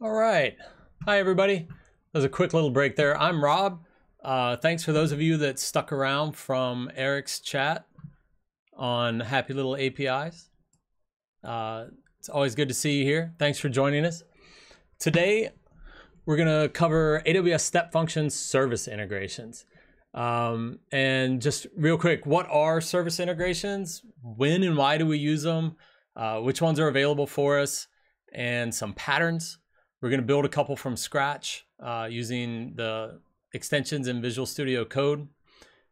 All right. Hi, everybody. Was a quick little break there. I'm Rob. Uh, thanks for those of you that stuck around from Eric's chat on Happy Little APIs. Uh, it's always good to see you here. Thanks for joining us. Today, we're going to cover AWS Step Functions service integrations. Um, and just real quick, what are service integrations? When and why do we use them? Uh, which ones are available for us? And some patterns we're going to build a couple from scratch uh, using the extensions in Visual Studio Code.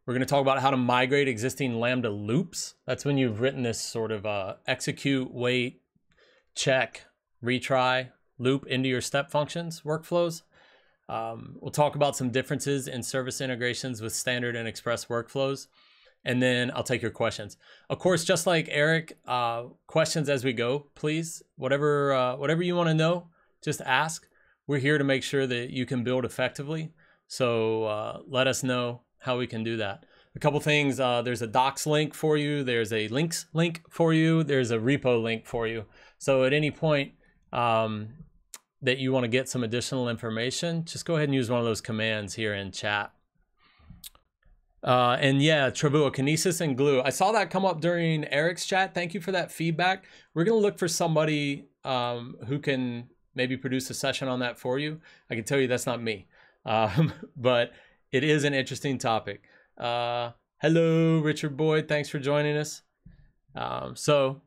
We're going to talk about how to migrate existing Lambda loops. That's when you've written this sort of uh, execute, wait, check, retry loop into your step functions workflows. Um, we'll talk about some differences in service integrations with standard and express workflows. And then I'll take your questions. Of course, just like Eric, uh, questions as we go, please. Whatever, uh, whatever you want to know, just ask. We're here to make sure that you can build effectively. So uh, let us know how we can do that. A couple things, uh, there's a docs link for you. There's a links link for you. There's a repo link for you. So at any point um, that you want to get some additional information, just go ahead and use one of those commands here in chat. Uh, and yeah, Travua, Kinesis and Glue. I saw that come up during Eric's chat. Thank you for that feedback. We're going to look for somebody um, who can maybe produce a session on that for you. I can tell you that's not me, um, but it is an interesting topic. Uh, hello, Richard Boyd. Thanks for joining us. Um, so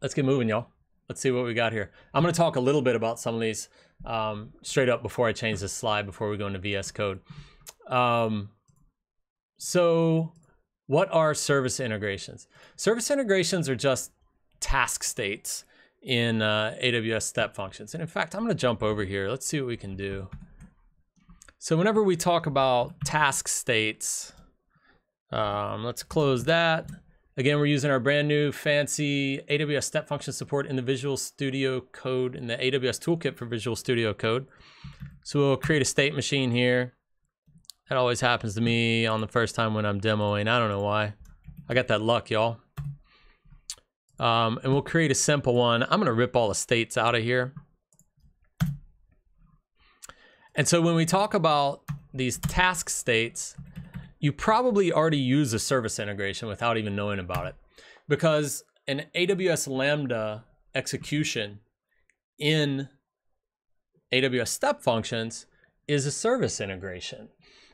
let's get moving, y'all. Let's see what we got here. I'm going to talk a little bit about some of these um, straight up before I change this slide before we go into VS Code. Um, so, what are service integrations? Service integrations are just task states in uh, AWS step functions. And in fact, I'm to jump over here. Let's see what we can do. So whenever we talk about task states, um, let's close that. Again, we're using our brand new fancy AWS step function support in the Visual Studio Code in the AWS toolkit for Visual Studio Code. So we'll create a state machine here. That always happens to me on the first time when I'm demoing. I don't know why. I got that luck, y'all. Um, and we'll create a simple one. I'm going to rip all the states out of here. And so when we talk about these task states, you probably already use a service integration without even knowing about it. Because an AWS Lambda execution in AWS Step Functions is a service integration.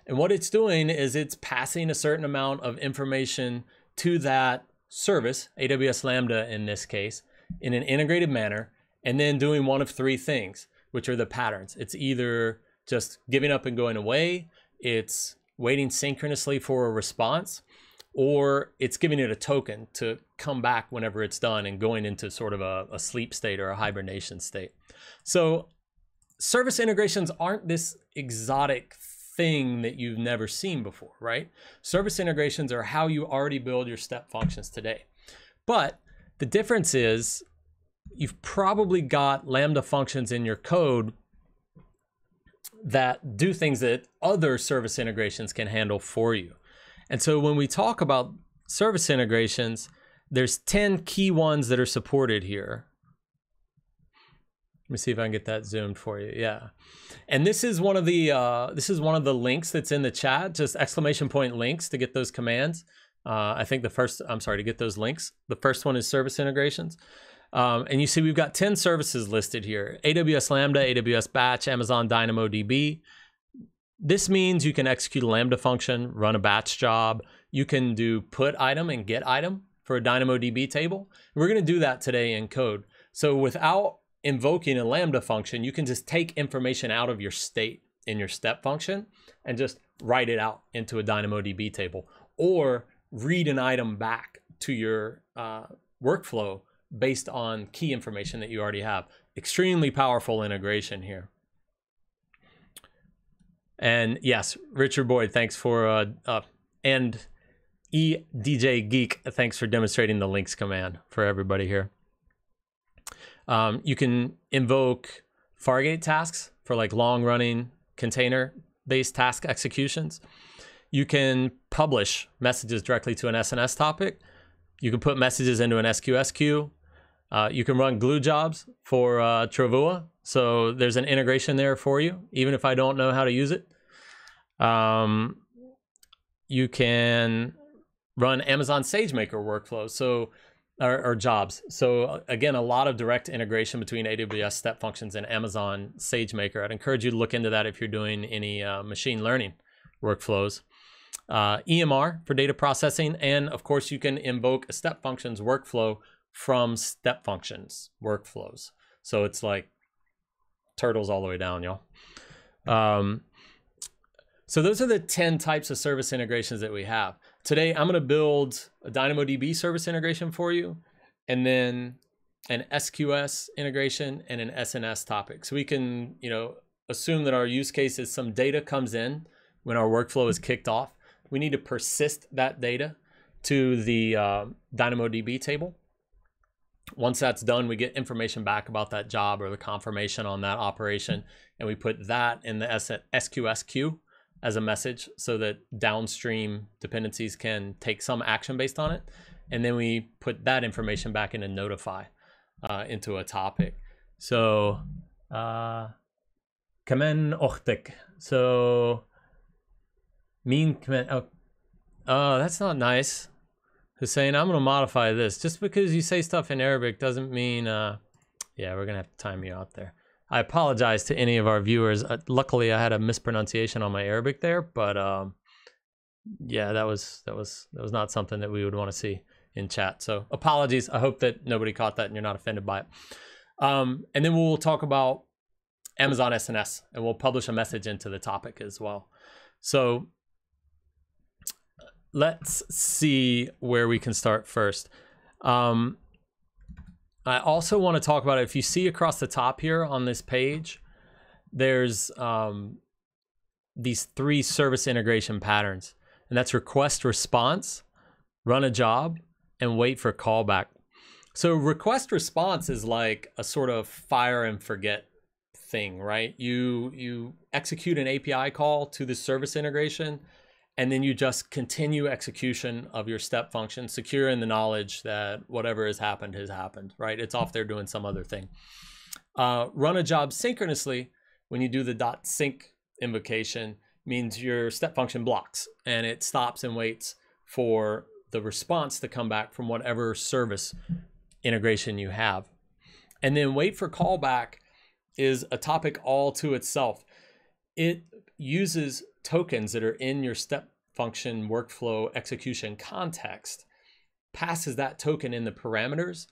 And what it's doing is it's passing a certain amount of information to that service, AWS Lambda in this case, in an integrated manner, and then doing one of three things, which are the patterns. It's either just giving up and going away, it's waiting synchronously for a response, or it's giving it a token to come back whenever it's done and going into sort of a, a sleep state or a hibernation state. So service integrations aren't this exotic thing that you've never seen before, right? Service integrations are how you already build your step functions today. But the difference is you've probably got Lambda functions in your code that do things that other service integrations can handle for you. And so when we talk about service integrations, there's 10 key ones that are supported here. Let me see if I can get that zoomed for you. Yeah. And this is one of the uh, this is one of the links that's in the chat, just exclamation point links to get those commands. Uh, I think the first, I'm sorry, to get those links. The first one is service integrations. Um, and you see we've got 10 services listed here. AWS Lambda, AWS Batch, Amazon DynamoDB. This means you can execute a Lambda function, run a batch job. You can do put item and get item for a DynamoDB table. We're going to do that today in code. So without invoking a Lambda function, you can just take information out of your state in your step function and just write it out into a DynamoDB table or read an item back to your uh, workflow based on key information that you already have. Extremely powerful integration here. And yes, Richard Boyd, thanks for, uh, uh, and EDJ Geek, thanks for demonstrating the links command for everybody here. Um, you can invoke Fargate tasks for like long running container based task executions. You can publish messages directly to an SNS topic. You can put messages into an SQS queue. Uh, you can run glue jobs for uh, Travua So there's an integration there for you, even if I don't know how to use it. Um, you can run Amazon SageMaker workflows. So or, or, jobs. So uh, again, a lot of direct integration between AWS Step Functions and Amazon SageMaker. I'd encourage you to look into that if you're doing any uh, machine learning workflows. Uh, EMR for data processing, and of course, you can invoke a Step Functions workflow from Step Functions workflows. So it's like turtles all the way down, y'all. Um, so those are the 10 types of service integrations that we have. Today, I'm going to build a DynamoDB service integration for you, and then an SQS integration and an SNS topic. So we can, you know, assume that our use case is some data comes in when our workflow is kicked off. We need to persist that data to the uh, DynamoDB table. Once that's done, we get information back about that job or the confirmation on that operation, and we put that in the SQS queue as a message so that downstream dependencies can take some action based on it. And then we put that information back in a notify uh, into a topic. So, uh, kamen ochtek. So, mean kamen. Oh, oh, that's not nice. Hussein, I'm going to modify this. Just because you say stuff in Arabic doesn't mean, uh, yeah, we're going to have to time you out there. I apologize to any of our viewers. Uh, luckily, I had a mispronunciation on my Arabic there, but um, yeah, that was that was that was not something that we would want to see in chat. So apologies. I hope that nobody caught that and you're not offended by it. Um, and then we'll talk about Amazon SNS and we'll publish a message into the topic as well. So let's see where we can start first. Um, I also want to talk about it. if you see across the top here on this page, there's um, these three service integration patterns, and that's request response, run a job, and wait for callback. So request response is like a sort of fire and forget thing, right? You you execute an API call to the service integration and then you just continue execution of your step function, secure in the knowledge that whatever has happened has happened, right? It's off there doing some other thing. Uh, run a job synchronously when you do the dot sync invocation means your step function blocks and it stops and waits for the response to come back from whatever service integration you have. And then wait for callback is a topic all to itself. It uses tokens that are in your step function workflow execution context, passes that token in the parameters,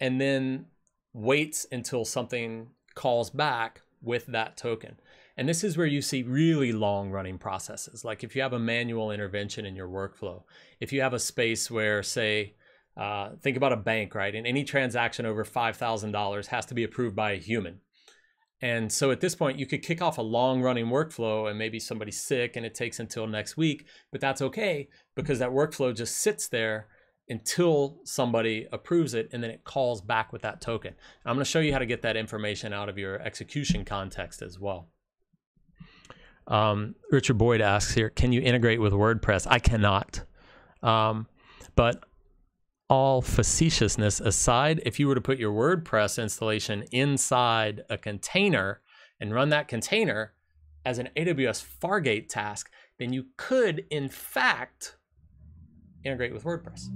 and then waits until something calls back with that token. And this is where you see really long running processes. Like if you have a manual intervention in your workflow, if you have a space where, say, uh, think about a bank, right? And any transaction over $5,000 has to be approved by a human. And so at this point, you could kick off a long running workflow and maybe somebody's sick and it takes until next week, but that's okay because that workflow just sits there until somebody approves it and then it calls back with that token. I'm going to show you how to get that information out of your execution context as well. Um, Richard Boyd asks here, can you integrate with WordPress? I cannot. Um, but all facetiousness aside, if you were to put your WordPress installation inside a container and run that container as an AWS Fargate task, then you could, in fact, integrate with WordPress.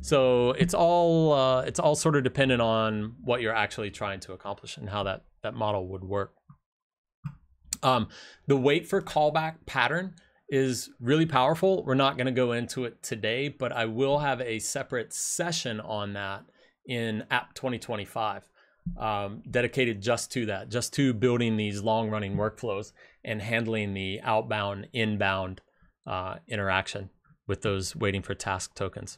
So it's all uh, it's all sort of dependent on what you're actually trying to accomplish and how that that model would work. Um, the wait for callback pattern is really powerful. We're not going to go into it today, but I will have a separate session on that in App 2025 um, dedicated just to that, just to building these long running workflows and handling the outbound, inbound uh, interaction with those waiting for task tokens.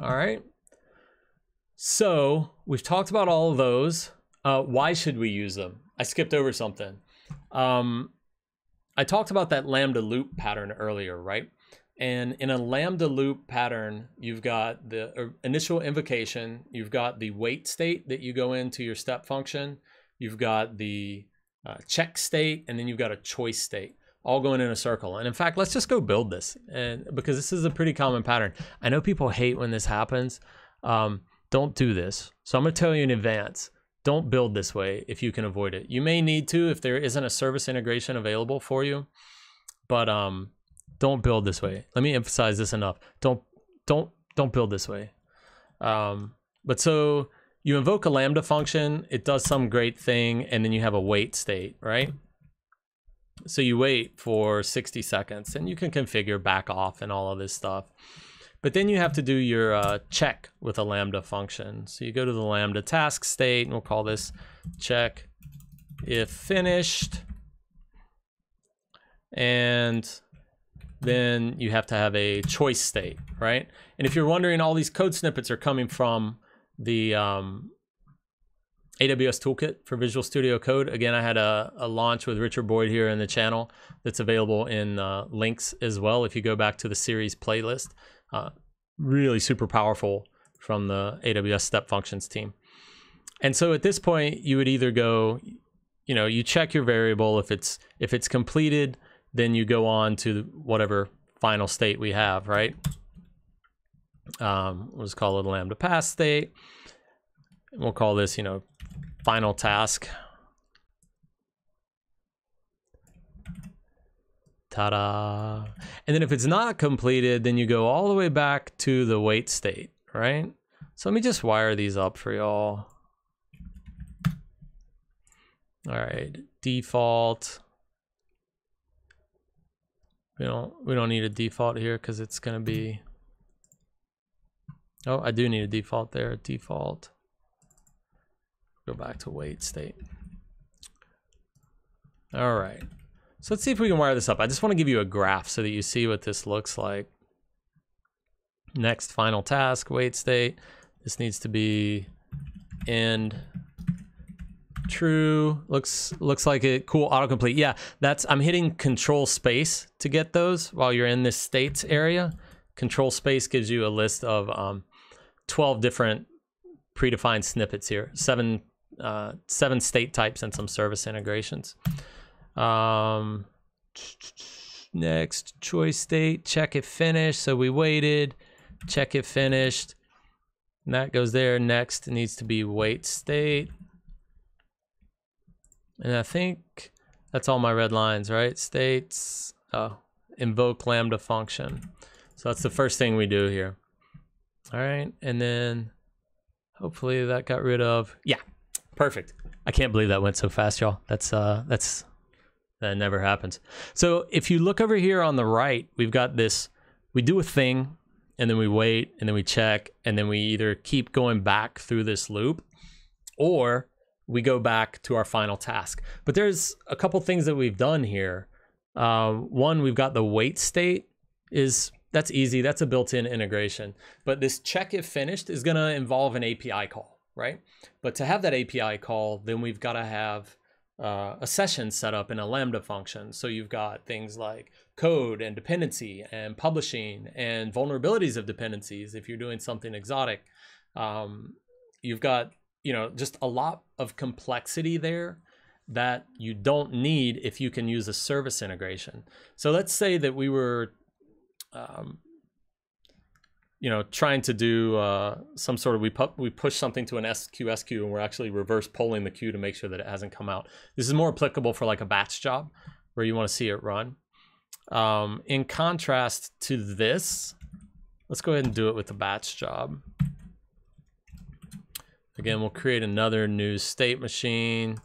All right. So we've talked about all of those. Uh, why should we use them? I skipped over something. Um, I talked about that lambda loop pattern earlier, right? And in a lambda loop pattern, you've got the uh, initial invocation, you've got the wait state that you go into your step function, you've got the uh, check state, and then you've got a choice state, all going in a circle. And in fact, let's just go build this, and because this is a pretty common pattern. I know people hate when this happens. Um, don't do this. So I'm going to tell you in advance. Don't build this way if you can avoid it. You may need to if there isn't a service integration available for you, but um, don't build this way. Let me emphasize this enough. Don't don't don't build this way. Um, but so you invoke a Lambda function, it does some great thing, and then you have a wait state, right? So you wait for 60 seconds and you can configure back off and all of this stuff. But then you have to do your uh, check with a Lambda function. So you go to the Lambda task state and we'll call this check if finished. And then you have to have a choice state, right? And if you're wondering, all these code snippets are coming from the um, AWS Toolkit for Visual Studio Code. Again, I had a, a, launch with Richard Boyd here in the channel that's available in uh, links as well. If you go back to the series playlist, uh, really super powerful from the AWS Step Functions team. And so at this point, you would either go, you know, you check your variable. If it's if it's completed, then you go on to whatever final state we have, right? Um, let's call it a lambda pass state. We'll call this, you know, final task. Ta-da. And then if it's not completed, then you go all the way back to the wait state, right? So let me just wire these up for y'all. All right, default. We don't we don't need a default here because it's gonna be. Oh, I do need a default there. Default. Go back to wait state. All right. So let's see if we can wire this up. I just want to give you a graph so that you see what this looks like. Next final task, wait state. This needs to be end true. Looks looks like it. Cool, autocomplete. Yeah, that's I'm hitting control space to get those while you're in this states area. Control space gives you a list of um, 12 different predefined snippets here. Seven uh, seven state types and some service integrations. Um, next, choice state, check it finished. So we waited, check it finished. And that goes there. Next, needs to be wait state. And I think that's all my red lines, right? States, oh, invoke lambda function. So that's the first thing we do here. All right, and then hopefully that got rid of, yeah, perfect. I can't believe that went so fast, y'all. That's, uh, that's that never happens. So if you look over here on the right, we've got this, we do a thing and then we wait and then we check and then we either keep going back through this loop or we go back to our final task. But there's a couple things that we've done here. Uh, one, we've got the wait state is that's easy. That's a built-in integration. But this check if finished is going to involve an API call, right? But to have that API call, then we've got to have uh, a session set up in a Lambda function. So you've got things like code and dependency and publishing and vulnerabilities of dependencies if you're doing something exotic. Um, you've got, you know, just a lot of complexity there that you don't need if you can use a service integration. So let's say that we were um, you know, trying to do uh, some sort of we pu- we push something to an SQS queue and we're actually reverse polling the queue to make sure that it hasn't come out. This is more applicable for like a batch job where you want to see it run. Um, in contrast to this, let's go ahead and do it with the batch job. Again, we'll create another new state machine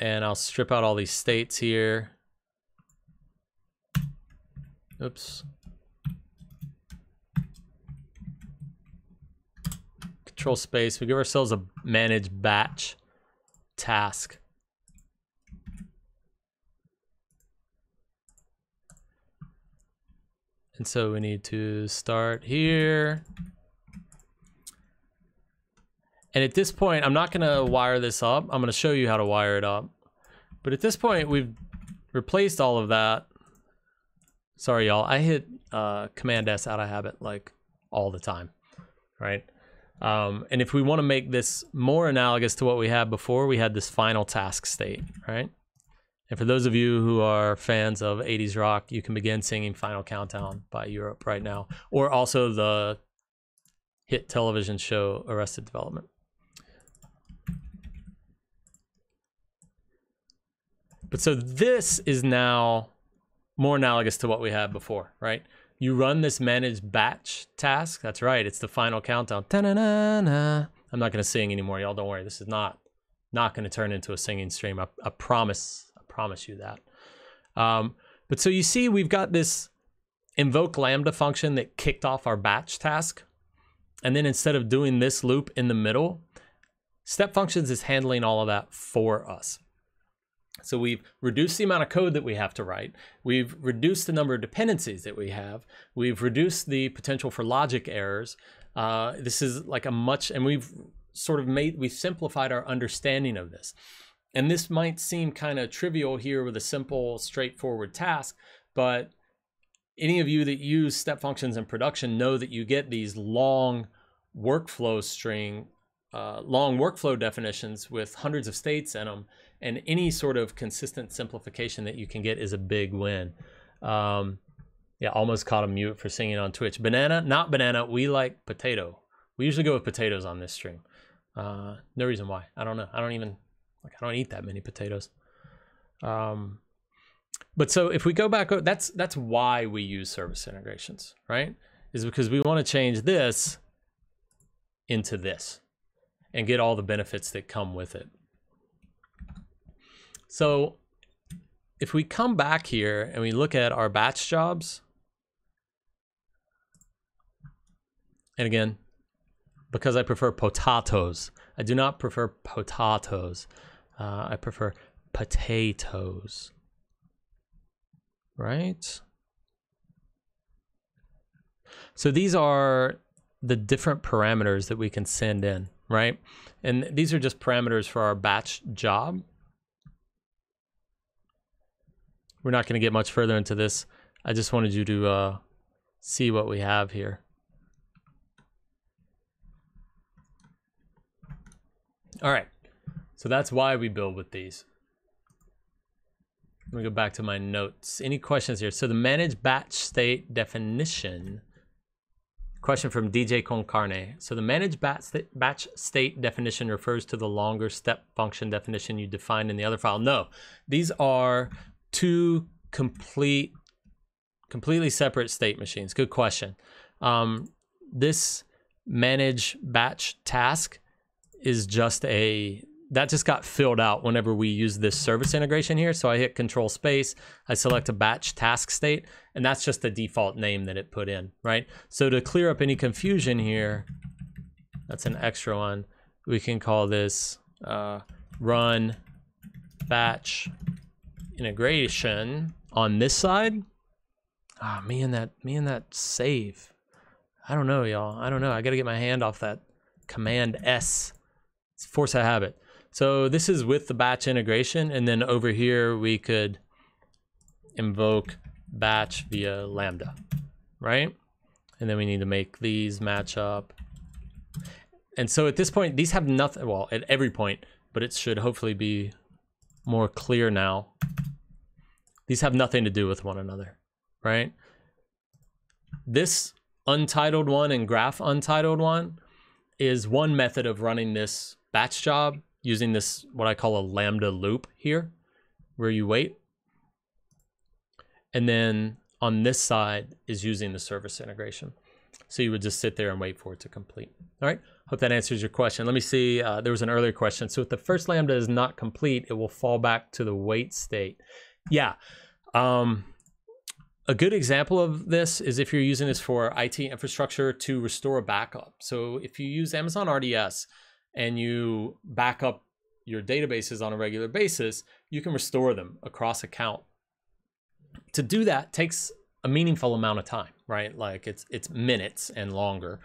and I'll strip out all these states here. Oops. Control space. We give ourselves a manage batch task. And so we need to start here. And at this point, I'm not going to wire this up. I'm going to show you how to wire it up. But at this point, we've replaced all of that. Sorry, y'all. I hit uh, Command S out of habit like all the time, right? Um, and if we want to make this more analogous to what we had before, we had this final task state, right? And for those of you who are fans of 80s rock, you can begin singing Final Countdown by Europe right now, or also the hit television show Arrested Development. But so this is now more analogous to what we had before, right? You run this manage batch task. That's right. It's the final countdown. Ta-na-na-na. I'm not going to sing anymore. Y'all don't worry. This is not not going to turn into a singing stream. I, I promise. I promise you that. Um, but so you see, we've got this invoke lambda function that kicked off our batch task. And then instead of doing this loop in the middle, step functions is handling all of that for us. So we've reduced the amount of code that we have to write. We've reduced the number of dependencies that we have. We've reduced the potential for logic errors. Uh, this is like a much, and we've sort of made, we've simplified our understanding of this. And this might seem kind of trivial here with a simple, straightforward task, but any of you that use step functions in production know that you get these long workflow string, uh, long workflow definitions with hundreds of states in them, and any sort of consistent simplification that you can get is a big win. Um, yeah, almost caught a mute for singing on Twitch. Banana, not banana. We like potato. We usually go with potatoes on this stream. Uh, no reason why. I don't know. I don't even like. I don't eat that many potatoes. Um, but so if we go back, that's that's why we use service integrations, right? Is because we want to change this into this and get all the benefits that come with it. So if we come back here and we look at our batch jobs, and again, because I prefer potatoes, I do not prefer potatoes. Uh, I prefer potatoes right? So these are the different parameters that we can send in, right? And these are just parameters for our batch job. We're not going to get much further into this. I just wanted you to uh, see what we have here. All right, so that's why we build with these. Let me go back to my notes. Any questions here? So the manage batch state definition. Question from DJ Concarne. So the manage batch state, batch state definition refers to the longer step function definition you defined in the other file. No, these are two complete, completely separate state machines. Good question. Um, this manage batch task is just a that just got filled out whenever we use this service integration here. So I hit control space, I select a batch task state, and that's just the default name that it put in, right? So to clear up any confusion here, that's an extra one. We can call this uh, run batch integration on this side. Ah, oh, me and that, me and that save. I don't know, y'all. I don't know. I got to get my hand off that command S. It's force a habit. So this is with the batch integration. And then over here, we could invoke batch via Lambda, right? And then we need to make these match up. And so at this point, these have nothing, well, at every point, but it should hopefully be more clear now. These have nothing to do with one another, right? This untitled one and graph untitled one is one method of running this batch job using this, what I call a lambda loop here, where you wait. And then on this side is using the service integration. So you would just sit there and wait for it to complete. All right, hope that answers your question. Let me see, uh, there was an earlier question. So if the first lambda is not complete, it will fall back to the wait state. Yeah, um, a good example of this is if you're using this for IT infrastructure to restore a backup. So if you use Amazon RDS, and you back up your databases on a regular basis, you can restore them across account. To do that takes a meaningful amount of time, right? Like it's it's minutes and longer.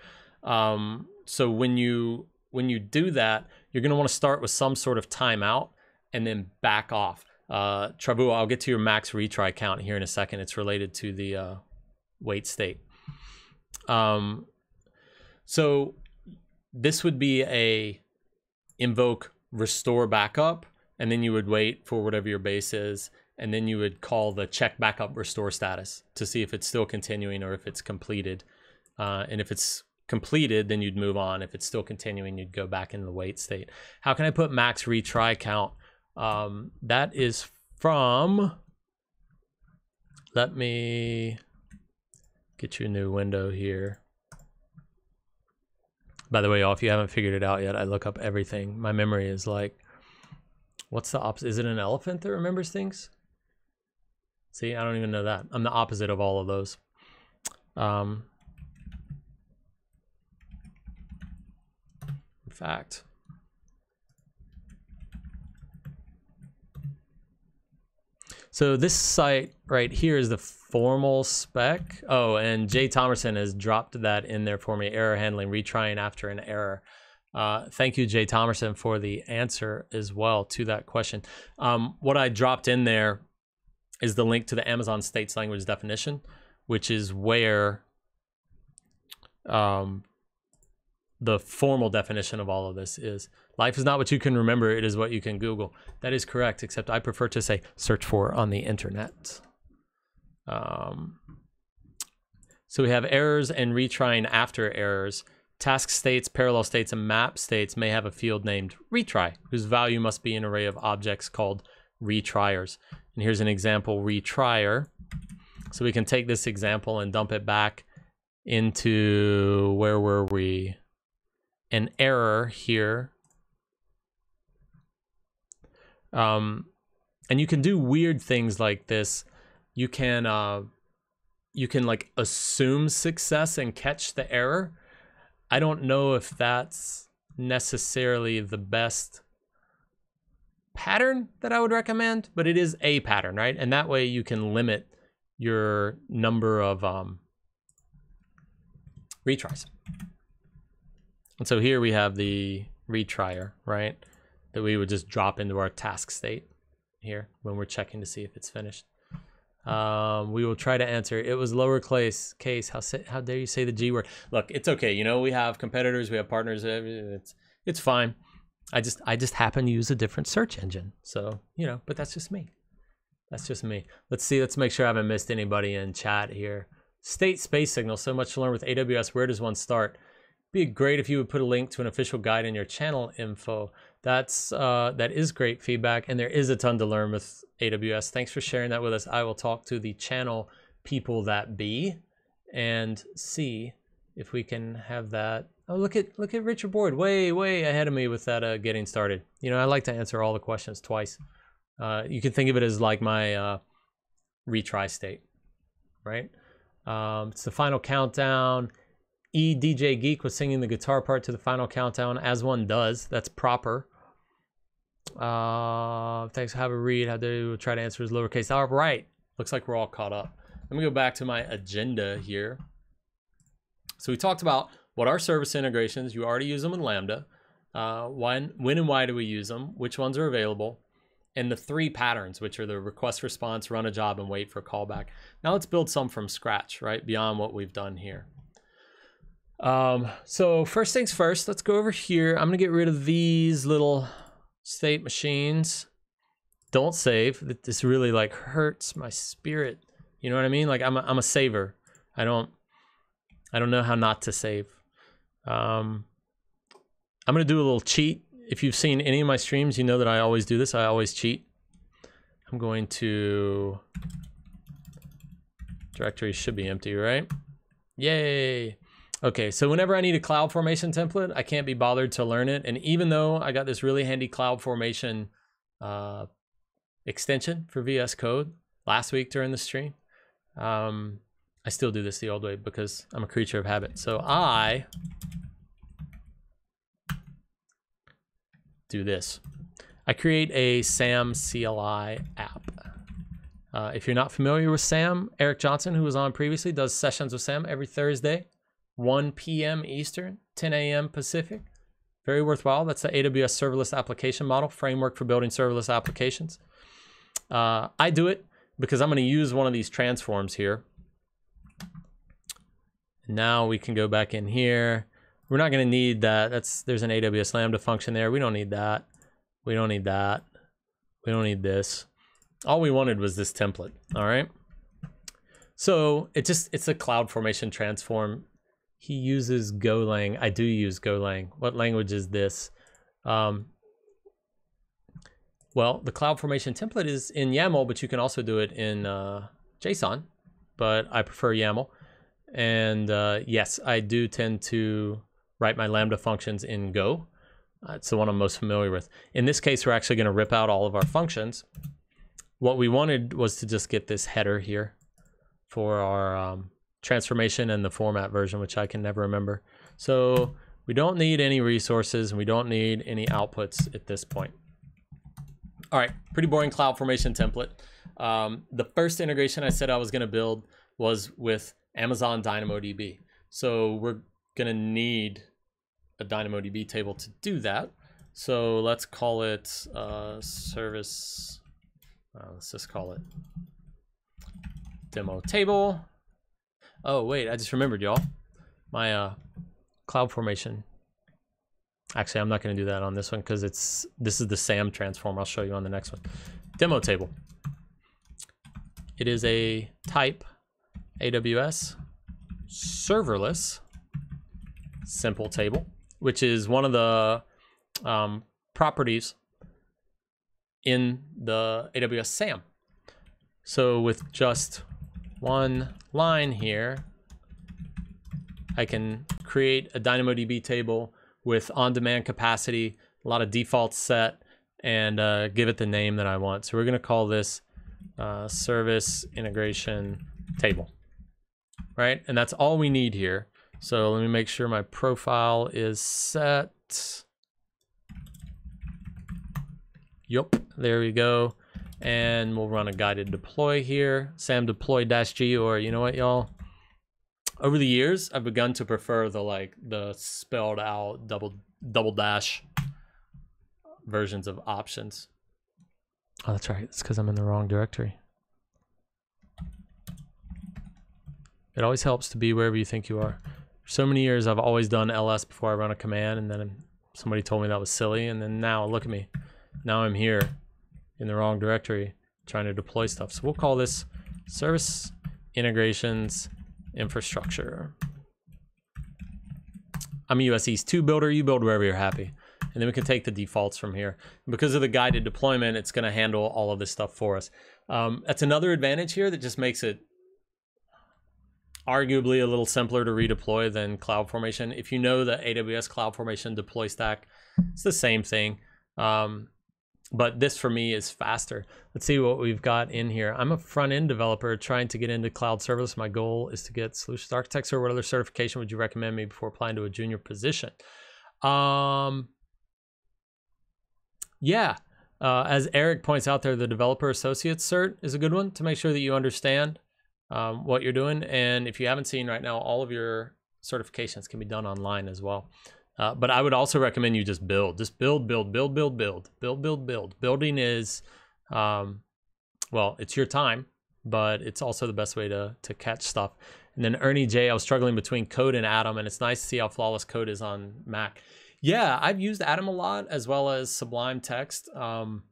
Um, so when you when you do that, you're going to want to start with some sort of timeout and then back off. Uh, Travu, I'll get to your max retry count here in a second. It's related to the uh, wait state. Um, so this would be a invoke restore backup, and then you would wait for whatever your base is, and then you would call the check backup restore status to see if it's still continuing or if it's completed. Uh, and if it's completed, then you'd move on. If it's still continuing, you'd go back into the wait state. How can I put max retry count? Um, that is from, let me get you a new window here. By the way, y'all, if you haven't figured it out yet, I look up everything. My memory is like, what's the opposite? Is it an elephant that remembers things? See, I don't even know that. I'm the opposite of all of those. Um, in fact, so this site right here is the formal spec. Oh, and Jay Thomerson has dropped that in there for me. Error handling, retrying after an error. Uh, thank you, Jay Thomerson, for the answer as well to that question. Um, what I dropped in there is the link to the Amazon States Language definition, which is where um, the formal definition of all of this is. Life is not what you can remember, it is what you can Google. That is correct, except I prefer to say search for on the internet. Um, so we have errors and retrying after errors. Task states, parallel states, and map states may have a field named retry, whose value must be an array of objects called retriers. And here's an example retrier. So we can take this example and dump it back into, where were we? An error here. Um, and you can do weird things like this. You can, uh, you can like assume success and catch the error. I don't know if that's necessarily the best pattern that I would recommend, but it is a pattern, right? And that way you can limit your number of um, retries. And so here we have the retrier, right? That we would just drop into our task state here when we're checking to see if it's finished. Um, we will try to answer. It was lower case. Case. How how dare you say the G word? Look, it's okay. You know we have competitors, we have partners. It's it's fine. I just I just happen to use a different search engine. So, you know, but that's just me. That's just me. Let's see, let's make sure I haven't missed anybody in chat here. State space signal, so much to learn with AWS. Where does one start? Be great if you would put a link to an official guide in your channel info. That's uh, that is great feedback, and there is a ton to learn with AWS. Thanks for sharing that with us. I will talk to the channel people that be and see if we can have that Oh, look at look at Richard Boyd, way way ahead of me with that uh, getting started. You know, I like to answer all the questions twice. Uh, you can think of it as like my uh, retry state, right? Um, it's the final countdown. E DJ Geek was singing the guitar part to the final countdown, as one does. That's proper. Uh, thanks. Have a read. How do try to answer his lowercase? All right. Looks like we're all caught up. Let me go back to my agenda here. So we talked about what are service integrations? You already use them in Lambda. Uh, when, when and why do we use them? Which ones are available? And the three patterns, which are the request response, run a job, and wait for a callback. Now let's build some from scratch, right? Beyond what we've done here. Um, so first things first, let's go over here. I'm gonna get rid of these little state machines. Don't save. This really like hurts my spirit. You know what I mean? Like I'm a, I'm a saver. I don't I don't know how not to save. Um, I'm going to do a little cheat. If you've seen any of my streams, you know that I always do this. I always cheat. I'm going to... Directory should be empty, right? Yay! Okay, so whenever I need a cloud formation template, I can't be bothered to learn it. And even though I got this really handy cloud formation uh, extension for VS Code last week during the stream, um, I still do this the old way because I'm a creature of habit. So I do this. I create a SAM CLI app. Uh, if you're not familiar with SAM, Eric Johnson, who was on previously, does sessions with SAM every Thursday, 1 p.m. Eastern, 10 a.m. Pacific. Very worthwhile. That's the AWS serverless application model, framework for building serverless applications. Uh, I do it because I'm going to use one of these transforms here. Now we can go back in here. We're not going to need that. That's There's an AWS Lambda function there. We don't need that. We don't need that. We don't need this. All we wanted was this template, all right? So it just, it's a cloud formation transform. He uses Golang. I do use Golang. What language is this? Um, Well, the CloudFormation template is in YAML, but you can also do it in uh, JSON, but I prefer YAML. And uh, yes, I do tend to write my Lambda functions in Go. Uh, it's the one I'm most familiar with. In this case, we're actually going to rip out all of our functions. What we wanted was to just get this header here for our um, transformation and the format version, which I can never remember. So we don't need any resources and we don't need any outputs at this point. All right, pretty boring CloudFormation template. Um, the first integration I said I was going to build was with Amazon DynamoDB. So we're to need a DynamoDB table to do that. So let's call it uh, service, uh, let's just call it demo table. Oh, wait, I just remembered, y'all. My uh, CloudFormation. Actually, I'm not to do that on this one because it's this is the SAM transform. I'll show you on the next one. Demo table. It is a type AWS serverless simple table, which is one of the um, properties in the AWS SAM. So with just one line here, I can create a DynamoDB table with on-demand capacity, a lot of defaults set, and uh, give it the name that I want. So we're going to call this uh, service integration table, right? And that's all we need here. So let me make sure my profile is set. Yup, there we go. And we'll run a guided deploy here. Sam deploy dash G, or you know what, y'all? Over the years, I've begun to prefer the like the spelled out double double dash versions of options. Oh, that's right. It's because I'm in the wrong directory. It always helps to be wherever you think you are. For so many years, I've always done ls before I run a command, and then somebody told me that was silly, and then now look at me. Now I'm here in the wrong directory trying to deploy stuff. So we'll call this service integrations infrastructure. I'm a US East 2 builder. You build wherever you're happy. And then we can take the defaults from here. Because of the guided deployment, it's going to handle all of this stuff for us. Um, that's another advantage here that just makes it arguably a little simpler to redeploy than CloudFormation. If you know the AWS CloudFormation deploy stack, it's the same thing. Um, but this for me is faster. Let's see what we've got in here. I'm a front end developer trying to get into cloud service. My goal is to get solutions architects or what other certification would you recommend me before applying to a junior position? Um, yeah, uh, as Eric points out there, the developer associate cert is a good one to make sure that you understand um, what you're doing. And if you haven't seen right now, all of your certifications can be done online as well. Uh, but I would also recommend you just build, just build, build, build, build, build, build, build, build. Building is, um, well, it's your time, but it's also the best way to to catch stuff. And then Ernie J, I was struggling between Code and Atom, and it's nice to see how flawless Code is on Mac. Yeah, I've used Atom a lot as well as Sublime Text. Um,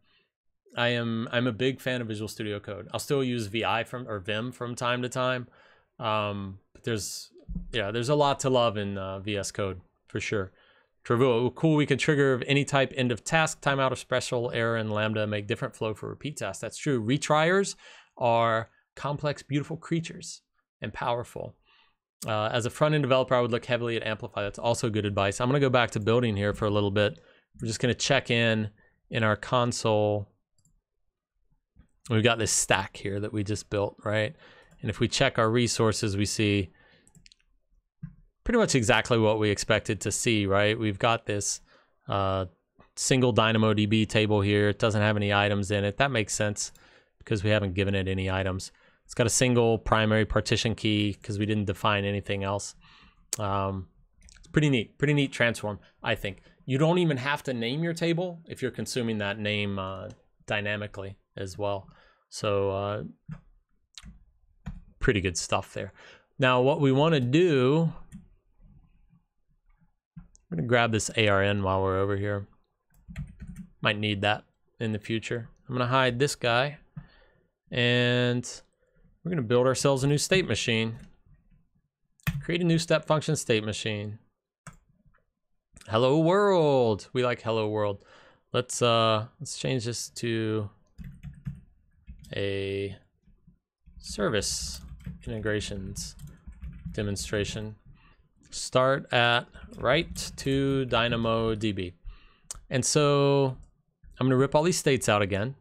I am I'm a big fan of Visual Studio Code. I'll still use VI from or Vim from time to time. Um, but there's yeah, there's a lot to love in uh, VS Code for sure. Travu, cool. We can trigger any type end of task, timeout, or special error in Lambda, make different flow for repeat tasks. That's true. Retriers are complex, beautiful creatures and powerful. Uh, as a front end developer, I would look heavily at Amplify. That's also good advice. I'm going to go back to building here for a little bit. We're just going to check in in our console. We've got this stack here that we just built, right? And if we check our resources, we see pretty much exactly what we expected to see, right? We've got this uh, single DynamoDB table here. It doesn't have any items in it. That makes sense because we haven't given it any items. It's got a single primary partition key because we didn't define anything else. Um, it's pretty neat, pretty neat transform, I think. You don't even have to name your table if you're consuming that name uh, dynamically as well. So uh, pretty good stuff there. Now what we want to do I'm gonna grab this ARN while we're over here. Might need that in the future. I'm gonna hide this guy and we're gonna build ourselves a new state machine. Create a new step function state machine. Hello world. We like hello world. let's uh let's change this to a service integrations demonstration. Start at write to DynamoDB. And so I'm gonna rip all these states out again.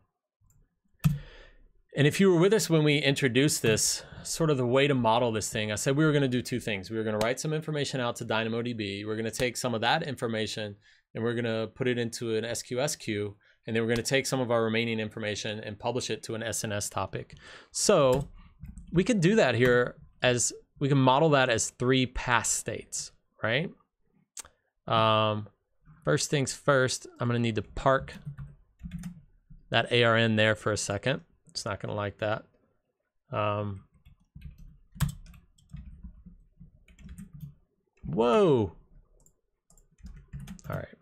And if you were with us when we introduced this, sort of the way to model this thing, I said we were going to do two things. We were going to write some information out to DynamoDB. We're going to take some of that information and we're going to put it into an SQS queue. And then we're going to take some of our remaining information and publish it to an SNS topic. So we could do that here as we can model that as three pass states, right? Um, first things first, I'm going to need to park that ARN there for a second. It's not going to like that. Um, whoa. All right.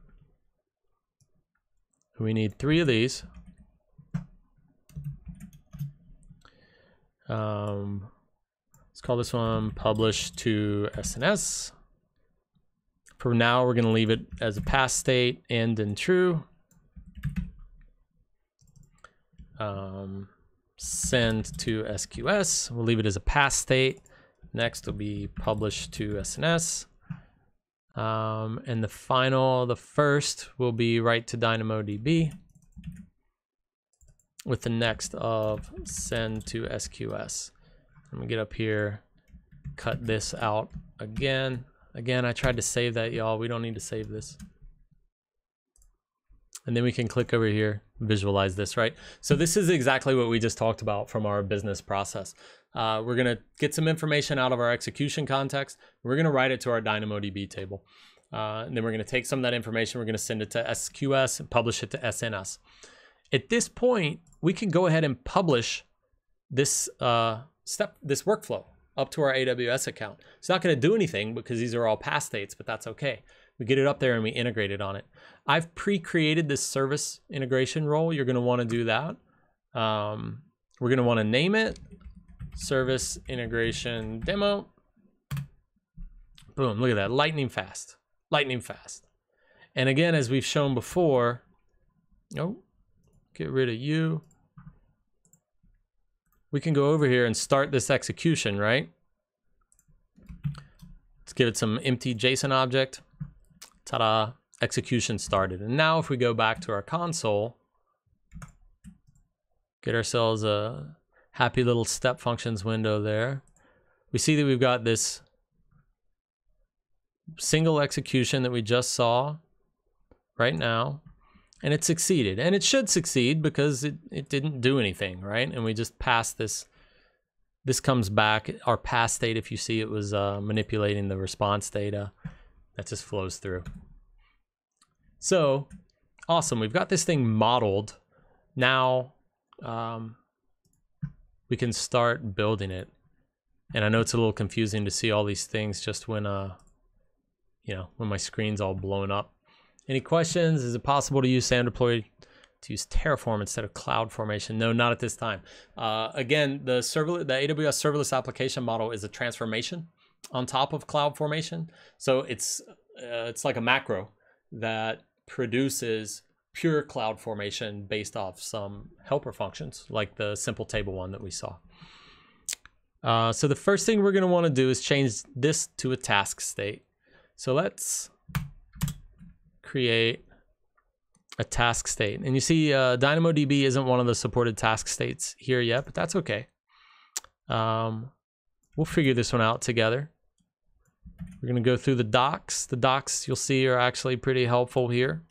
We need three of these. Um, let's call this one publish to SNS. For now, we're going to leave it as a pass state and in true. Um, send to SQS. We'll leave it as a pass state. Next will be publish to SNS. Um, and the final, the first will be write to DynamoDB with the next of send to SQS. Let me get up here, cut this out again. Again, I tried to save that, y'all. We don't need to save this. And then we can click over here, visualize this, right? So this is exactly what we just talked about from our business process. Uh, we're gonna get some information out of our execution context. We're gonna write it to our DynamoDB table. Uh, and then we're gonna take some of that information, we're gonna send it to SQS and publish it to SNS. At this point, we can go ahead and publish this uh, step, this workflow up to our AWS account. It's not gonna do anything because these are all pass states, but that's okay. We get it up there and we integrate it on it. I've pre-created this service integration role. You're gonna wanna do that. Um, we're gonna wanna name it service integration demo. Boom, look at that, lightning fast, lightning fast. And again, as we've shown before, oh, get rid of you. We can go over here and start this execution, right? Let's give it some empty JSON object. Ta-da, execution started. And now if we go back to our console, get ourselves a happy little step functions window there. We see that we've got this single execution that we just saw right now and it succeeded. And it should succeed because it, it didn't do anything right? And we just passed this this comes back our pass state if you see it was uh, manipulating the response data that just flows through. So awesome. We've got this thing modeled. Now um, we can start building it. And I know it's a little confusing to see all these things just when, uh, you know, when my screen's all blown up. Any questions? Is it possible to use SAM deploy to use Terraform instead of Cloud Formation? No, not at this time. Uh, again, the serverless, the AWS serverless application model is a transformation on top of Cloud Formation. So it's uh, it's like a macro that produces pure cloud formation based off some helper functions like the simple table one that we saw. Uh, so the first thing we're going to want to do is change this to a task state. So let's create a task state. And you see uh, DynamoDB isn't one of the supported task states here yet, but that's okay. Um, we'll figure this one out together. We're going to go through the docs. The docs you'll see are actually pretty helpful here.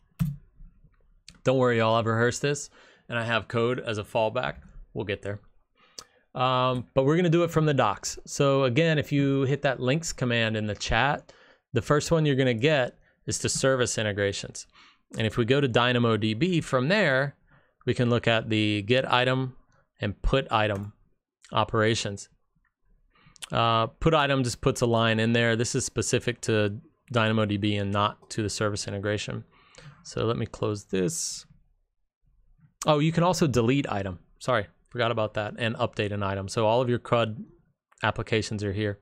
Don't worry, y'all. I've rehearsed this and I have code as a fallback. We'll get there. Um, but we're going to do it from the docs. So again, if you hit that links command in the chat, the first one you're going to get is to service integrations. And if we go to DynamoDB from there, we can look at the get item and put item operations. Uh, put item just puts a line in there. This is specific to DynamoDB and not to the service integration. So let me close this. Oh, you can also delete item. Sorry, forgot about that. And update an item. So all of your CRUD applications are here.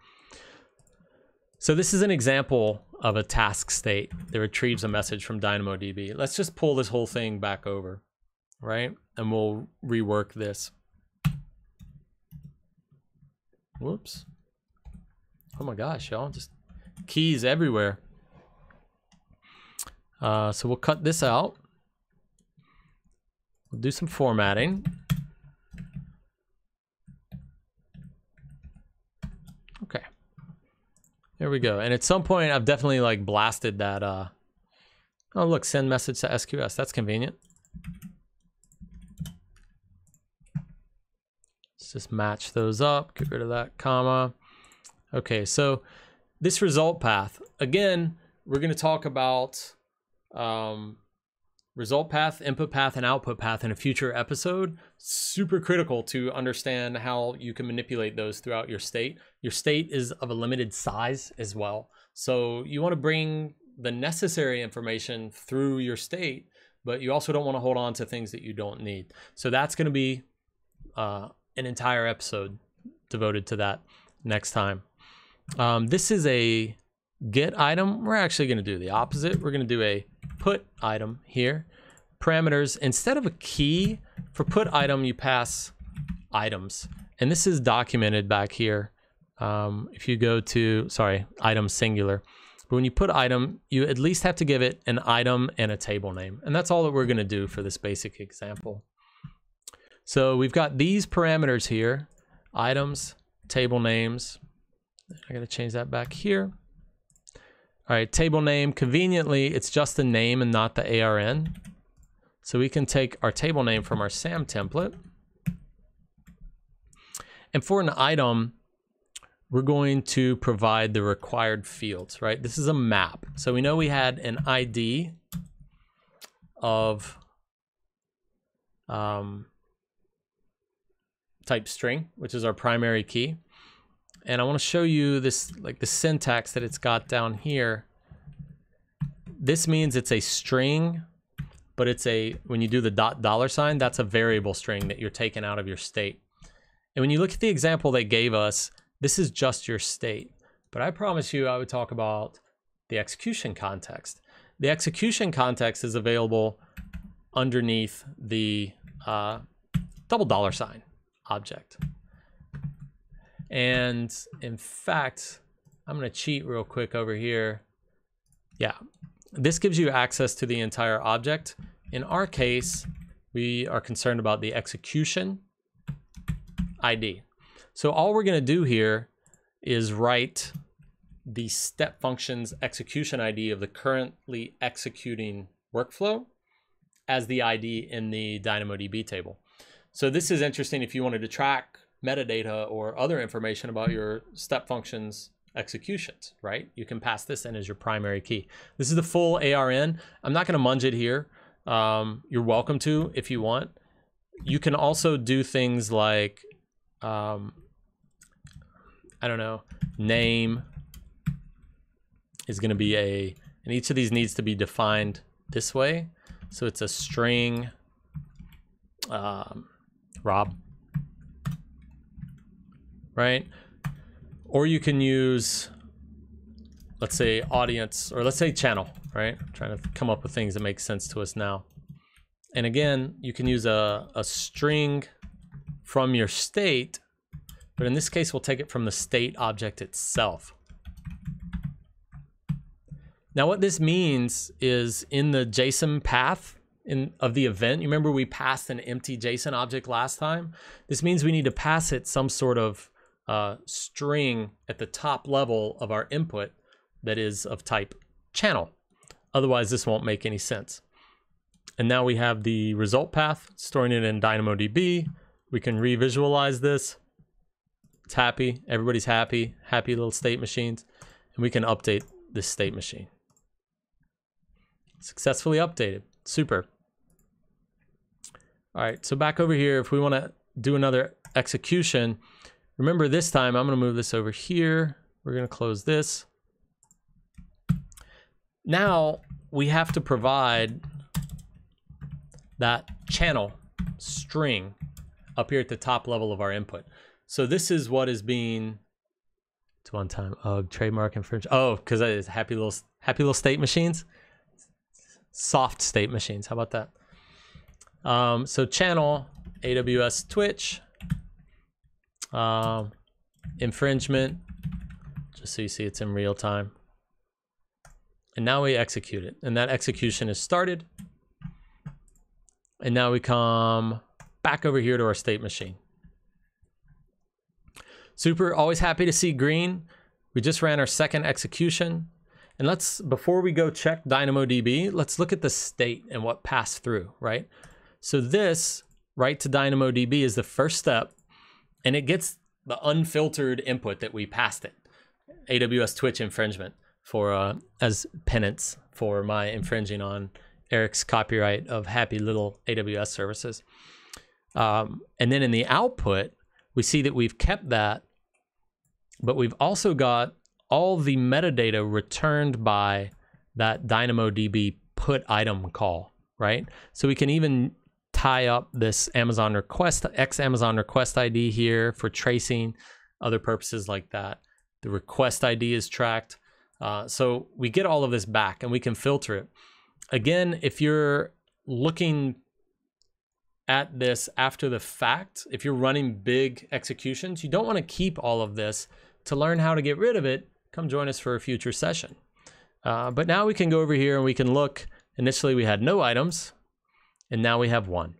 So this is an example of a task state that retrieves a message from DynamoDB. Let's just pull this whole thing back over, right? And we'll rework this. Whoops. Oh my gosh, y'all, just keys everywhere. Uh, so we'll cut this out. We'll do some formatting. Okay. There we go. And at some point, I've definitely like blasted that. Uh... Oh, look, send message to SQS. That's convenient. Let's just match those up. Get rid of that comma. Okay, so this result path, again, we're going to talk about um, result path, input path, and output path in a future episode. Super critical to understand how you can manipulate those throughout your state. Your state is of a limited size as well. So you want to bring the necessary information through your state, but you also don't want to hold on to things that you don't need. So that's going to be uh, an entire episode devoted to that next time. Um, this is a get item. We're actually going to do the opposite. We're going to do a put item here. Parameters, instead of a key, for put item, you pass items. And this is documented back here. Um, if you go to, sorry, item singular. But when you put item, you at least have to give it an item and a table name. And that's all that we're going to do for this basic example. So we've got these parameters here, items, table names. I got to change that back here. All right, table name, conveniently, it's just the name and not the ARN. So we can take our table name from our SAM template. And for an item, we're going to provide the required fields, right? This is a map. So we know we had an ID of um, type string, which is our primary key. And I want to show you this, like the syntax that it's got down here. This means it's a string, but it's a, when you do the dot dollar sign, that's a variable string that you're taking out of your state. And when you look at the example they gave us, this is just your state. But I promise you I would talk about the execution context. The execution context is available underneath the uh, double dollar sign object. And in fact, I'm going to cheat real quick over here. Yeah, this gives you access to the entire object. In our case, we are concerned about the execution ID. So all we're going to do here is write the step function's execution ID of the currently executing workflow as the ID in the DynamoDB table. So this is interesting if you wanted to track metadata or other information about your step functions executions, right? You can pass this in as your primary key. This is the full ARN. I'm not going to munge it here. Um, you're welcome to if you want. You can also do things like, um, I don't know, name is going to be a, and each of these needs to be defined this way. So it's a string, um, Rob, right? Or you can use, let's say audience, or let's say channel, right? I'm trying to come up with things that make sense to us now. And again, you can use a, a string from your state, but in this case, we'll take it from the state object itself. Now what this means is in the JSON path in, of the event, you remember we passed an empty JSON object last time? This means we need to pass it some sort of uh, string at the top level of our input that is of type channel. Otherwise, this won't make any sense. And now we have the result path, storing it in DynamoDB. We can revisualize this. It's happy. Everybody's happy. Happy little state machines. And we can update this state machine. Successfully updated. Super. All right, so back over here, if we want to do another execution, Remember this time, I'm gonna move this over here. We're gonna close this. Now we have to provide that channel string up here at the top level of our input. So this is what is being, it's one time, oh, trademark infringement. Oh, because it's happy little, Happy little state machines. Soft state machines. How about that? Um, so channel, AWS Twitch, um, infringement, just so you see it's in real time. And now we execute it. And that execution is started. And now we come back over here to our state machine. Super, always happy to see green. We just ran our second execution. And let's, before we go check DynamoDB, let's look at the state and what passed through, right? So this, write to DynamoDB is the first step, and it gets the unfiltered input that we passed it. AWS Twitch infringement for uh, as penance for my infringing on Eric's copyright of happy little AWS services. Um, and then in the output, we see that we've kept that, but we've also got all the metadata returned by that DynamoDB put item call, right? So we can even tie up this Amazon request, X Amazon request ID here for tracing, other purposes like that. The request ID is tracked. Uh, so we get all of this back and we can filter it. Again, if you're looking at this after the fact, if you're running big executions, you don't want to keep all of this. To learn how to get rid of it, come join us for a future session. Uh, but now we can go over here and we can look. Initially, we had no items, and now we have one.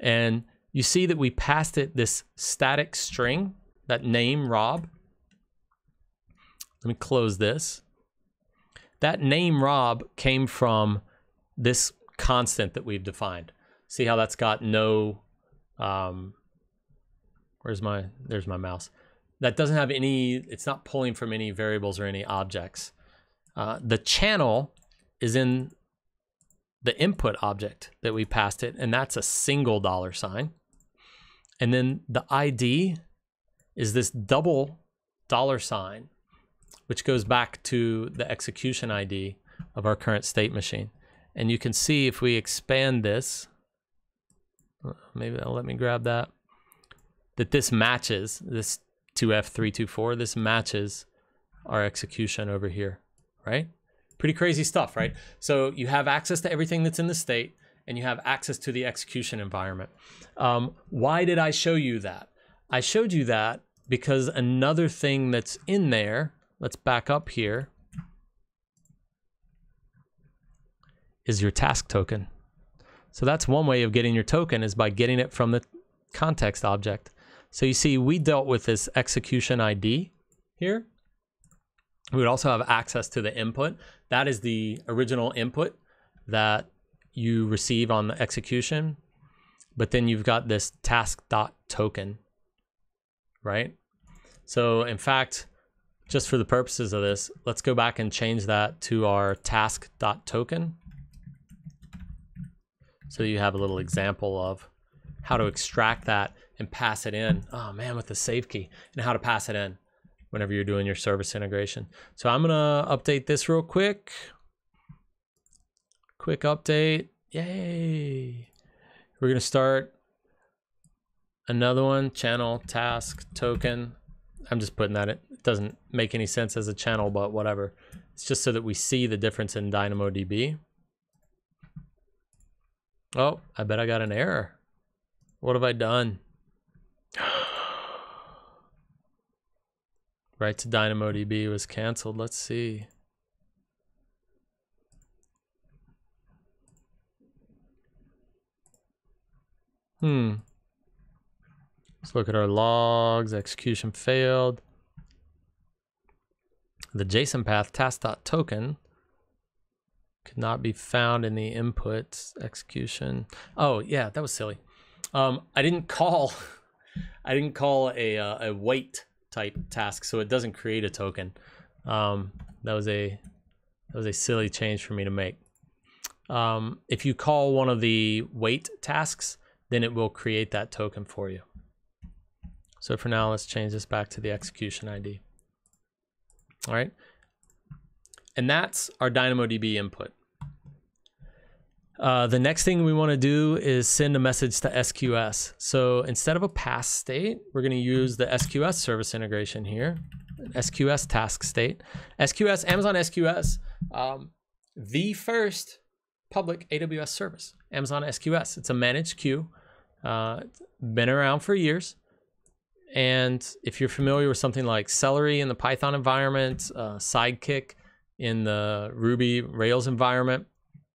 And you see that we passed it this static string, that name Rob. Let me close this. That name Rob came from this constant that we've defined. See how that's got no, um, where's my, there's my mouse. That doesn't have any, it's not pulling from any variables or any objects. Uh, the channel is in the input object that we passed it, and that's a single dollar sign. And then the ID is this double dollar sign which goes back to the execution ID of our current state machine. And you can see if we expand this, maybe let me grab that, that this matches, this 2F324, this matches our execution over here, right? Pretty crazy stuff, right? So you have access to everything that's in the state and you have access to the execution environment. Um, why did I show you that? I showed you that because another thing that's in there let's back up here, is your task token. So that's one way of getting your token is by getting it from the context object. So you see, we dealt with this execution ID here. We would also have access to the input. That is the original input that you receive on the execution. But then you've got this task.token, right? So in fact, just for the purposes of this, let's go back and change that to our task.token. So you have a little example of how to extract that and pass it in. Oh man, with the save key and how to pass it in whenever you're doing your service integration. So I'm gonna update this real quick. Quick update, yay. We're gonna start another one, channel task token. I'm just putting that, it doesn't make any sense as a channel, but whatever. It's just so that we see the difference in DynamoDB. Oh, I bet I got an error. What have I done? Write to DynamoDB was canceled. Let's see. Hmm. Let's look at our logs. Execution failed. The JSON path task.token could not be found in the input execution. Oh yeah, that was silly. Um, I didn't call, I didn't call a uh, a wait type task, so it doesn't create a token. Um, that was a that was a silly change for me to make. Um, if you call one of the wait tasks, then it will create that token for you. So for now, let's change this back to the execution ID. All right. And that's our DynamoDB input. Uh, the next thing we want to do is send a message to SQS. So instead of a pass state, we're going to use the SQS service integration here, SQS task state. SQS, Amazon SQS um, the first public AWS service, Amazon SQS. It's a managed queue, uh, been around for years. And if you're familiar with something like Celery in the Python environment, uh, Sidekiq in the Ruby Rails environment,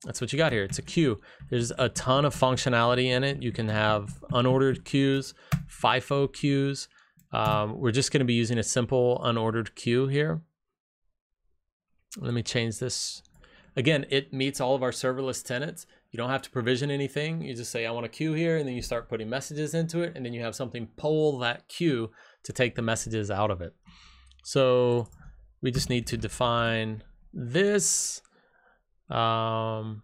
that's what you got here. It's a queue. There's a ton of functionality in it. You can have unordered queues, FIFO queues. Um, we're just going to be using a simple unordered queue here. Let me change this. Again, it meets all of our serverless tenants. You don't have to provision anything. You just say, I want a queue here, and then you start putting messages into it, and then you have something pull that queue to take the messages out of it. So we just need to define this. Um,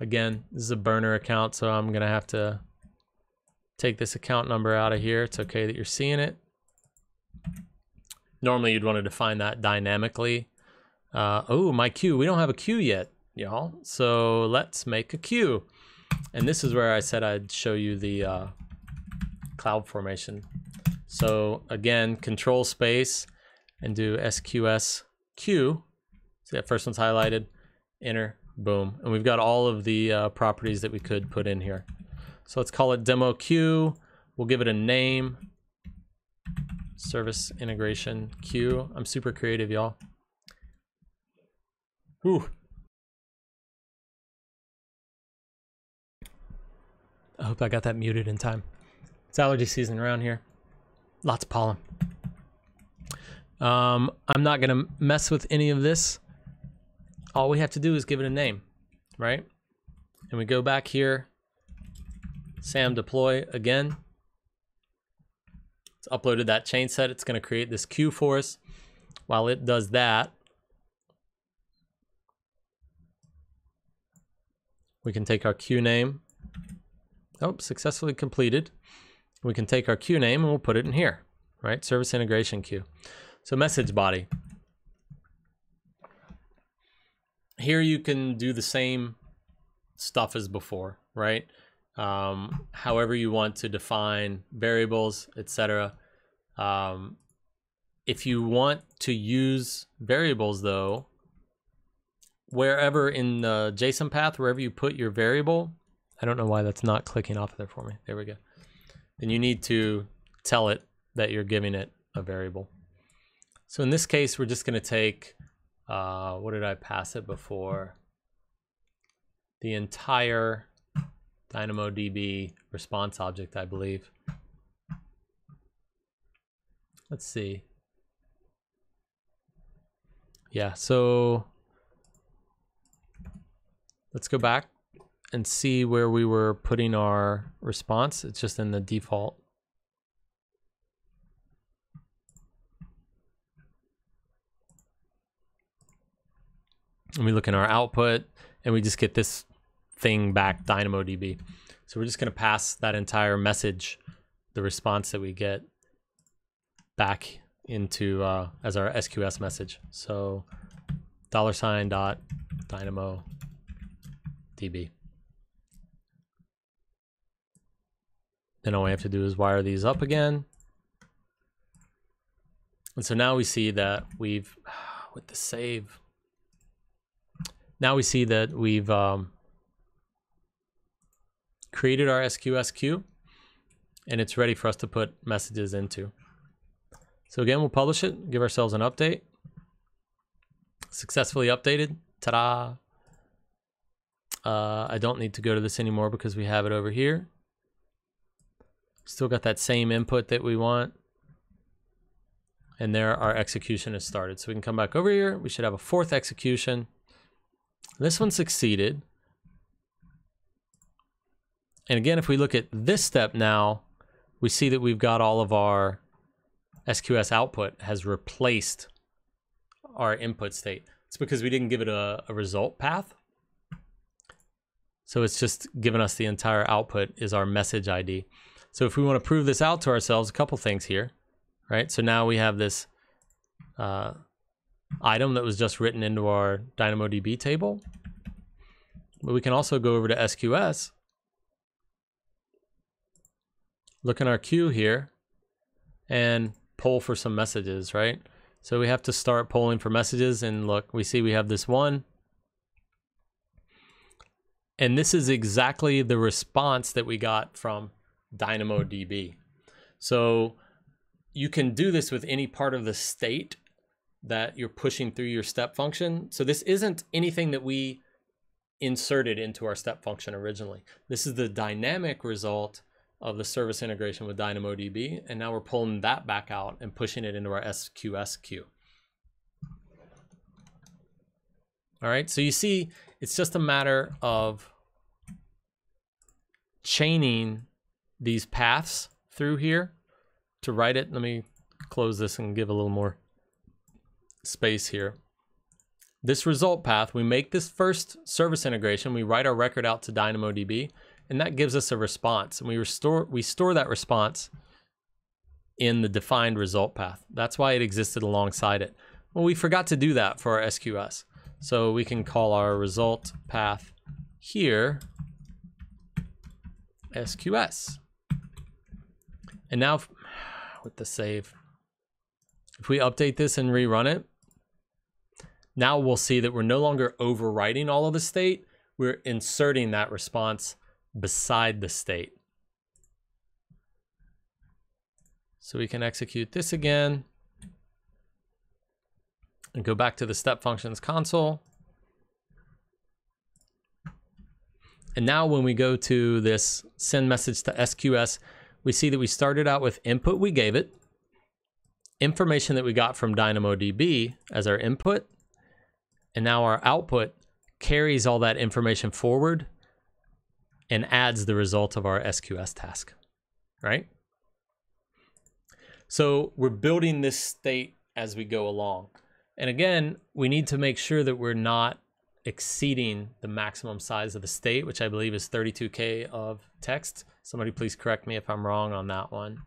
again, this is a burner account, so I'm gonna have to take this account number out of here. It's okay that you're seeing it. Normally you'd want to define that dynamically. Uh, oh, my queue. We don't have a queue yet, y'all. So let's make a queue. And this is where I said I'd show you the uh, cloud formation. So again, control space and do SQS queue. See that first one's highlighted, enter, boom. And we've got all of the uh, properties that we could put in here. So let's call it demo queue. We'll give it a name. Service integration queue. I'm super creative, y'all. Whew. I hope I got that muted in time. It's allergy season around here. Lots of pollen. Um, I'm not going to mess with any of this. All we have to do is give it a name, right? And we go back here SAM deploy again. It's uploaded that change set. It's going to create this queue for us. While it does that, we can take our queue name. Oh, successfully completed. We can take our queue name and we'll put it in here, right? Service integration queue. So message body. Here you can do the same stuff as before, right? um, however you want to define variables, etc. Um, if you want to use variables though, wherever in the JSON path, wherever you put your variable, I don't know why that's not clicking off there for me. There we go. Then you need to tell it that you're giving it a variable. So in this case, we're just going to take, uh, what did I pass it before? The entire DynamoDB response object, I believe. Let's see. Yeah, so let's go back and see where we were putting our response. It's just in the default. And we look in our output and we just get this thing back DynamoDB. So we're just going to pass that entire message, the response that we get, back into uh, as our SQS message. So dollar sign dot dynamo db. Then all we have to do is wire these up again. And so now we see that we've, with the save, now we see that we've um, created our SQS queue and it's ready for us to put messages into. So again, we'll publish it, give ourselves an update. Successfully updated. Ta-da! Uh, I don't need to go to this anymore because we have it over here. Still got that same input that we want. And there our execution is started. So we can come back over here. We should have a fourth execution. This one succeeded. And again, if we look at this step now, we see that we've got all of our SQS output has replaced our input state. It's because we didn't give it a, a result path. So it's just given us the entire output is our message ID. So if we want to prove this out to ourselves, a couple things here, right? So now we have this uh, item that was just written into our DynamoDB table. But we can also go over to SQS look in our queue here and pull for some messages, right? So we have to start polling for messages and look, we see we have this one. And this is exactly the response that we got from DynamoDB. So you can do this with any part of the state that you're pushing through your step function. So this isn't anything that we inserted into our step function originally. This is the dynamic result of the service integration with DynamoDB. And now we're pulling that back out and pushing it into our SQS queue. All right, so you see, it's just a matter of chaining these paths through here to write it. Let me close this and give a little more space here. This result path, we make this first service integration, we write our record out to DynamoDB, and that gives us a response. And we restore we store that response in the defined result path. That's why it existed alongside it. Well, we forgot to do that for our SQS. So we can call our result path here SQS. And now with the save, if we update this and rerun it, now we'll see that we're no longer overwriting all of the state. We're inserting that response beside the state. So we can execute this again and go back to the step functions console. And now when we go to this send message to SQS, we see that we started out with input we gave it, information that we got from DynamoDB as our input, and now our output carries all that information forward and adds the result of our SQS task, right? So we're building this state as we go along. And again, we need to make sure that we're not exceeding the maximum size of the state, which I believe is 32K of text. Somebody please correct me if I'm wrong on that one.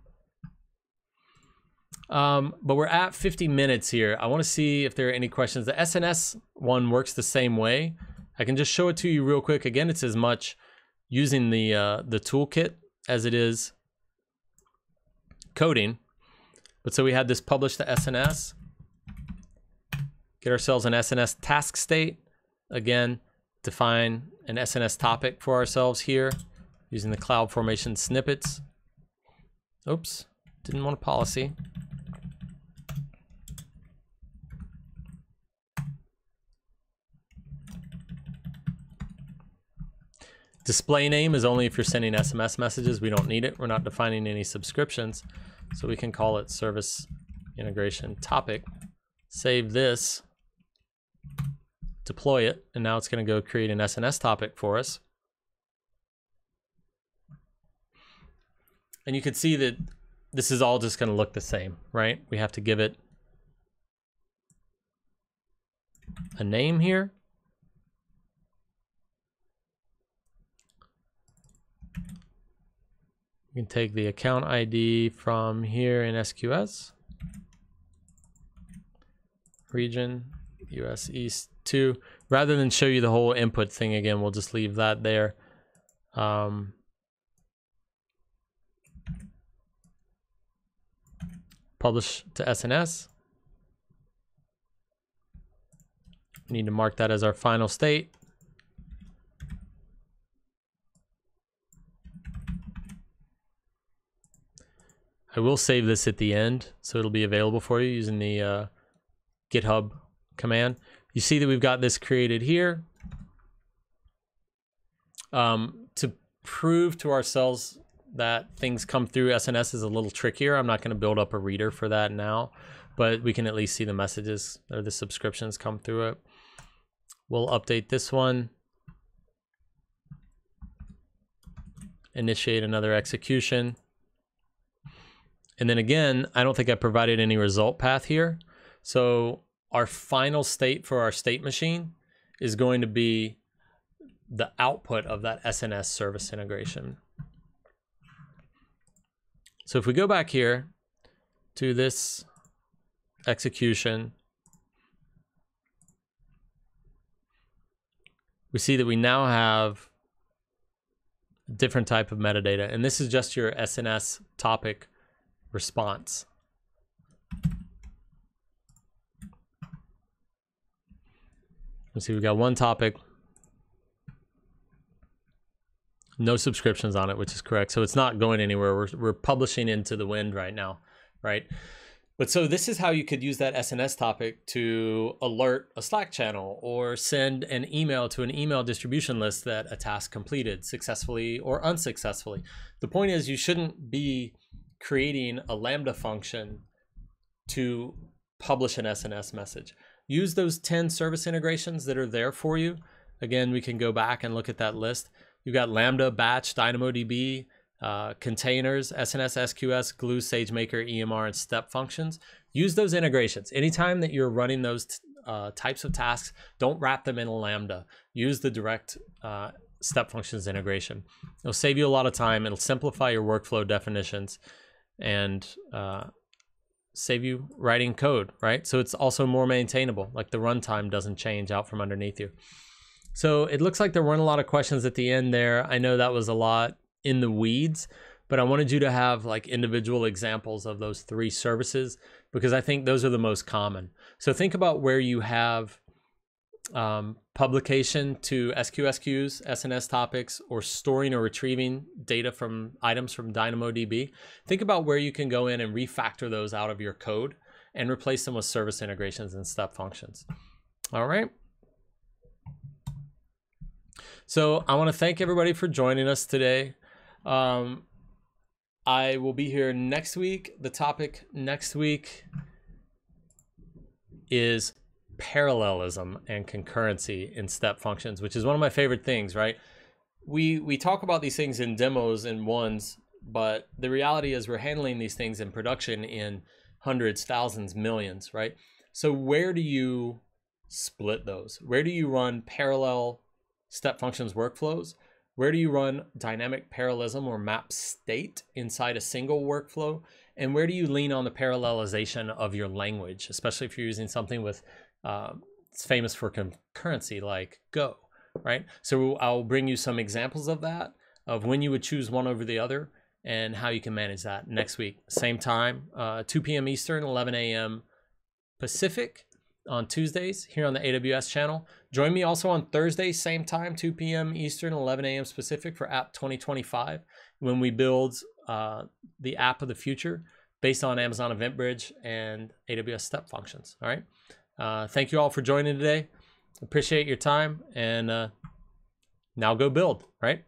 Um, but we're at 50 minutes here. I want to see if there are any questions. The SNS one works the same way. I can just show it to you real quick. Again, it's as much using the uh, the toolkit as it is coding. But so we had this publish to SNS. Get ourselves an SNS task state. Again, define an SNS topic for ourselves here using the CloudFormation snippets. Oops, didn't want a policy. Display name is only if you're sending SMS messages. We don't need it. We're not defining any subscriptions. So we can call it service integration topic. Save this, deploy it, and now it's going to go create an SNS topic for us. And you can see that this is all just going to look the same, right? We have to give it a name here. You can take the account ID from here in SQS. Region, US East 2. Rather than show you the whole input thing again, we'll just leave that there. Um, publish to SNS. We need to mark that as our final state. I will save this at the end, so it'll be available for you using the uh, GitHub command. You see that we've got this created here. Um, to prove to ourselves that things come through SNS is a little trickier. I'm not going to build up a reader for that now, but we can at least see the messages or the subscriptions come through it. We'll update this one. Initiate another execution. And then again, I don't think I provided any result path here. So our final state for our state machine is going to be the output of that SNS service integration. So if we go back here to this execution, we see that we now have a different type of metadata. And this is just your SNS topic response. Let's see, we got one topic, No subscriptions on it, which is correct. So it's not going anywhere. We're, we're publishing into the wind right now, right? But so this is how you could use that SNS topic to alert a Slack channel or send an email to an email distribution list that a task completed successfully or unsuccessfully. The point is you shouldn't be creating a Lambda function to publish an SNS message. Use those 10 service integrations that are there for you. Again, we can go back and look at that list. You've got Lambda, Batch, DynamoDB, uh, containers, SNS, SQS, Glue, SageMaker, EMR, and step functions. Use those integrations. Anytime that you're running those uh, types of tasks, don't wrap them in a Lambda. Use the direct uh, step functions integration. It'll save you a lot of time. It'll simplify your workflow definitions and uh, save you writing code, right? So it's also more maintainable. Like the runtime doesn't change out from underneath you. So it looks like there weren't a lot of questions at the end there. I know that was a lot in the weeds, but I wanted you to have like individual examples of those three services because I think those are the most common. So think about where you have um, publication to SQSQs, SNS topics, or storing or retrieving data from items from DynamoDB. Think about where you can go in and refactor those out of your code and replace them with service integrations and step functions. All right. So I want to thank everybody for joining us today. Um, I will be here next week. The topic next week is parallelism and concurrency in step functions, which is one of my favorite things, right? We we talk about these things in demos and ones, but the reality is we're handling these things in production in hundreds, thousands, millions, right? So where do you split those? Where do you run parallel step functions workflows where do you run dynamic parallelism or map state inside a single workflow? And where do you lean on the parallelization of your language, especially if you're using something with, uh, it's famous for concurrency like Go, right? So I'll bring you some examples of that, of when you would choose one over the other and how you can manage that next week. Same time, uh, 2 p.m. Eastern, 11 a.m. Pacific on Tuesdays here on the AWS channel. Join me also on Thursday, same time, 2 p.m. Eastern, 11 a.m. Pacific for App 2025 when we build uh, the app of the future based on Amazon EventBridge and AWS Step Functions. All right. Uh, thank you all for joining today. Appreciate your time and uh, now go build, right?